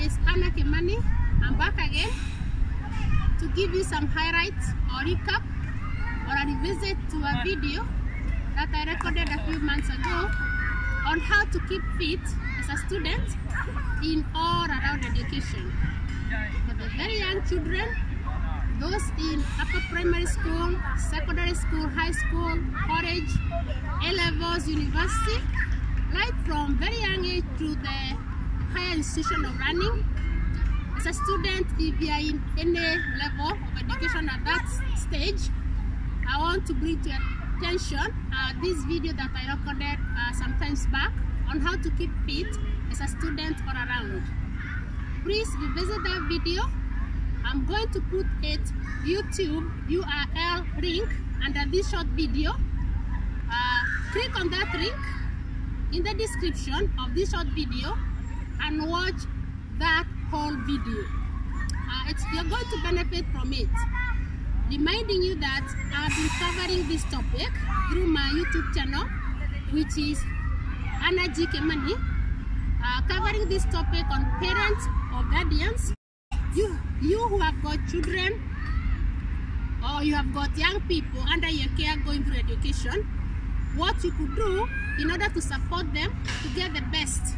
is Annah Kimani. I'm back again to give you some highlights or recap or a revisit to a video that I recorded a few months ago on how to keep fit as a student in all around education. For the very young children, those in upper primary school, secondary school, high school, college, A-levels, university, right from very young age to the higher institution of learning. As a student, if you are in any level of education at that stage, I want to bring to your attention uh, this video that I recorded uh, sometimes back on how to keep fit as a student or around. Please revisit that video. I'm going to put it YouTube URL link under this short video. Uh, click on that link in the description of this short video and watch that whole video. Uh, you're going to benefit from it. Reminding you that I've been covering this topic through my YouTube channel, which is Annah G. Kimani, uh, covering this topic on parents or guardians. You, you who have got children or you have got young people under your care going through education, what you could do in order to support them to get the best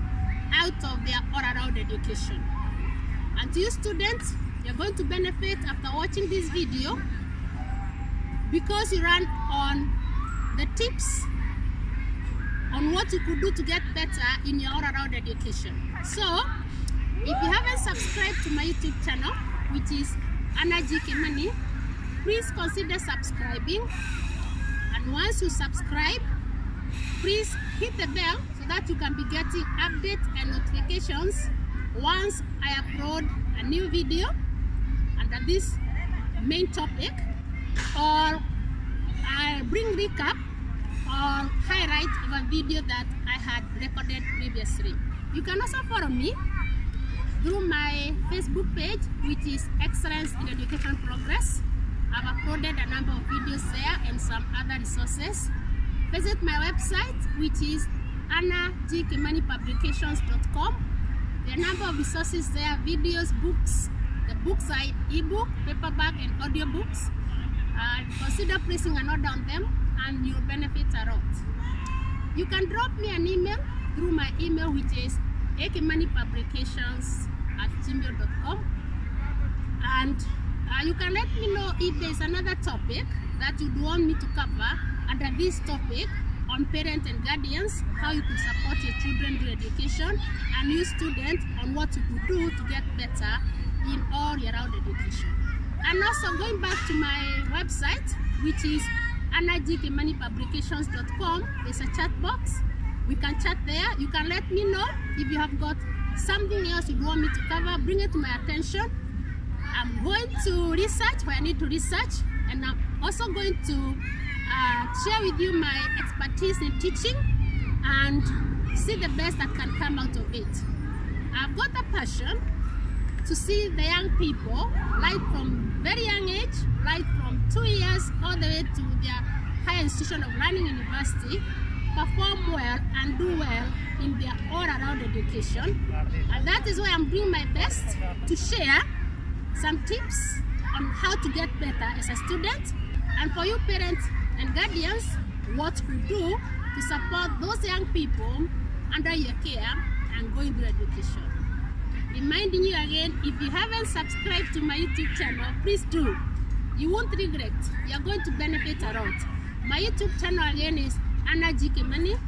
out of their all-around education. And to you students, you're going to benefit after watching this video because you run on the tips on what you could do to get better in your all-around education. So, if you haven't subscribed to my YouTube channel, which is Annah G. Kimani, please consider subscribing. And once you subscribe, please hit the bell so that you can be getting updates and notifications once I upload a new video under this main topic or I bring recap or highlight of a video that I had recorded previously. You can also follow me through my Facebook page which is Excellence in Education Progress. I've uploaded a number of videos there and some other resources. Visit my website which is annahgkimanipublications.com. There are a number of resources there, videos, books. The books are ebook, paperback and audiobooks. Uh, consider placing an order on them and you'll benefit a lot. You can drop me an email through my email which is akimanipublications at gmail.com and uh, you can let me know if there's another topic that you'd want me to cover under this topic on parents and guardians, how you could support your children through education and you students on what you could do to get better in all year round education. And also going back to my website, which is annahgkimanipublications.com, there's a chat box. We can chat there. You can let me know if you have got something else you want me to cover, bring it to my attention. I'm going to research where I need to research, and I'm also going to uh, share with you my expertise in teaching and see the best that can come out of it. I've got a passion to see the young people, right from very young age, right from two years all the way to their higher institution of learning university, perform well and do well in their all-around education. And that is why I'm doing my best to share some tips on how to get better as a student and for you parents and guardians what to do to support those young people under your care and going through education. Reminding you again, if you haven't subscribed to my YouTube channel, please do. You won't regret. You're going to benefit a lot. My YouTube channel again is Annah G. Kimani.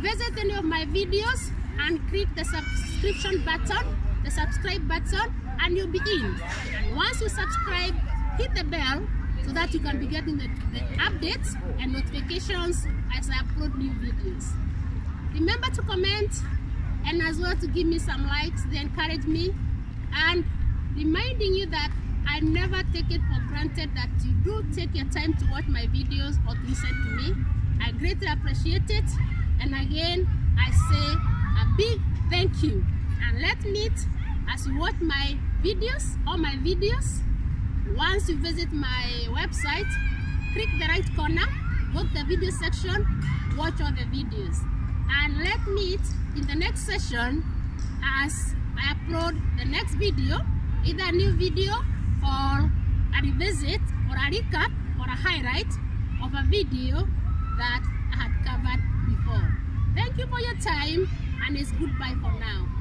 Visit any of my videos and click the subscription button, the subscribe button, and you'll be in. And once you subscribe, hit the bell so that you can be getting the, the updates and notifications as I upload new videos. Remember to comment and as well to give me some likes, they encourage me. And reminding you that I never take it for granted that you do take your time to watch my videos or to listen to me. I greatly appreciate it. And again, I say a big thank you. And let's meet as you watch my videos, all my videos. Once you visit my website, click the right corner, go to the video section, watch all the videos. And let me meet in the next session as I upload the next video, either a new video or a revisit or a recap or a highlight of a video that I had covered before. Thank you for your time and it's goodbye for now.